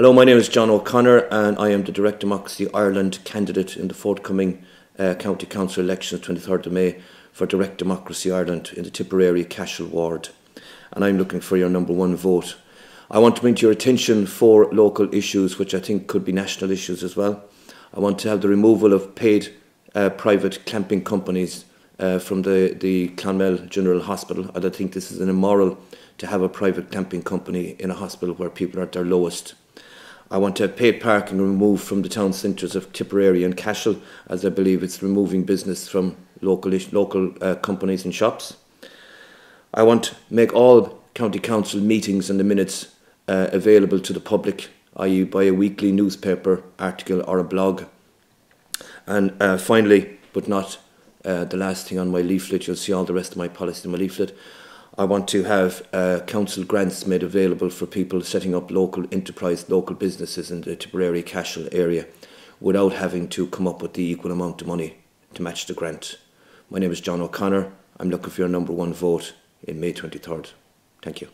Hello, my name is John O'Connor and I am the Direct Democracy Ireland candidate in the forthcoming uh, County Council elections 23rd of May for Direct Democracy Ireland in the Tipperary Cashel ward. And I'm looking for your number one vote. I want to bring to your attention four local issues which I think could be national issues as well. I want to have the removal of paid uh, private clamping companies uh, from the, the Clonmel General Hospital. I don't think this is an immoral to have a private clamping company in a hospital where people are at their lowest. I want to have paid parking removed from the town centres of Tipperary and Cashel, as I believe it's removing business from local, local uh, companies and shops. I want to make all county council meetings and the minutes uh, available to the public, i.e. by a weekly newspaper article or a blog. And uh, finally, but not uh, the last thing on my leaflet, you'll see all the rest of my policy in my leaflet, I want to have uh, council grants made available for people setting up local enterprise, local businesses in the Tipperary Cashel area without having to come up with the equal amount of money to match the grant. My name is John O'Connor. I'm looking for your number one vote in May 23rd. Thank you.